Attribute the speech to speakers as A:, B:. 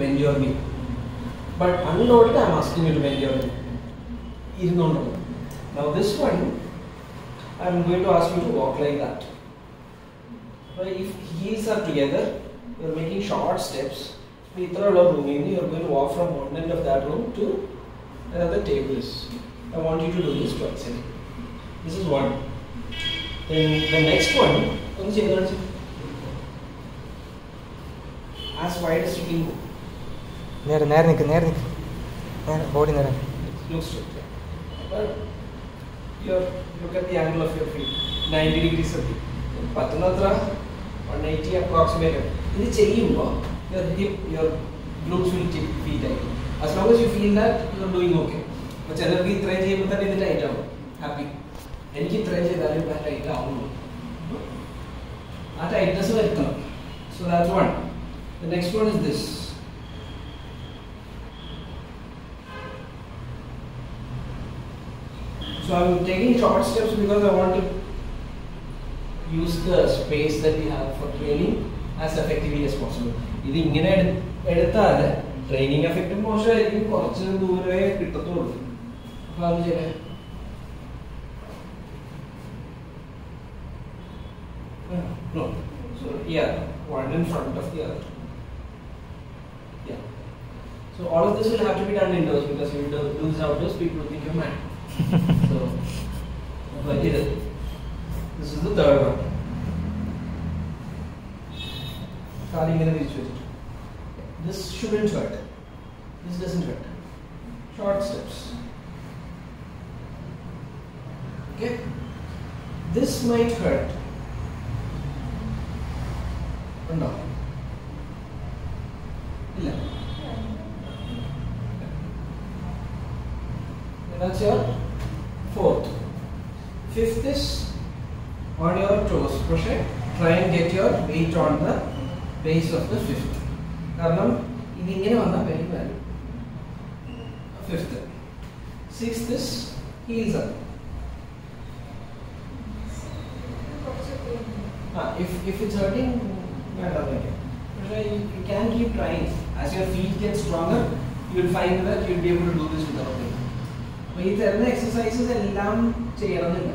A: Mend your knee, But unloaded, I'm asking you to endure me. Irnono. Now this one, I'm going to ask you to walk like that. Right? If heels are together, you're making short steps. You're going to walk from one end of that room to another table. I want you to do this twice. This is one. Then the next one. As wide as you can go.
B: നേരെ നേരെ നിൽക്ക് നേരെ നിൽക്ക് നേരെ body നേരെ
A: Look straight. Well, your look at the angle of your feet. 90 degrees of പറ്റുന്നത്ര one eighty approximate ഇത് ചെയ്യുമ്പോൾ your hip your glutes will feel tight as long as you feel that you are doing okay അപ്പോൾ ചിലർക്ക് ഇത്രയും ചെയ്യുമ്പോൾ തന്നെ ഇത് tight ആവും happy എനിക്ക് ഇത്രയും ചെയ്താലും ഇപ്പം ടൈറ്റ് ആവുള്ളൂ ആ ടൈറ്റ്നസ് വരുത്തണം so that's one the next one is this So I'm taking short steps because I want to use the space that we have for training as effectively as possible. ഇത് ഇങ്ങനെ എടു- എടുത്താൽ training എഫക്റ്റും മോശമായിരിക്കും കുറച്ച് ദൂരമേ കിട്ടത്തുള്ളൂ അപ്പൊ അത് ചെയ്യണേ No. So yeah, one in front of the other. Yeah. So all of this will have to be done indoors because if you do do this outdoors, people will think you're mad. so, if I did it. This is the third one. Kaligana ritual. This shouldn't hurt. This doesn't hurt. Short steps. Okay? This might hurt. Or not. Yeah. That's your fourth. Fifth is on your toes. പക്ഷേ try and get your weight on the base of the fifth. കാരണം ഇതിങ്ങനെ വന്നാൽ very value fifth sixth is heels up Ah, if, if it's hurting, വേണ്ട വയ്ക്കാം. പക്ഷേ you, you can keep trying. As your feet get stronger, you'll find that you'll be able to do this without pain. ഈ തരുന്ന exercises എല്ലാം ചെയ്യണമെന്നില്ല.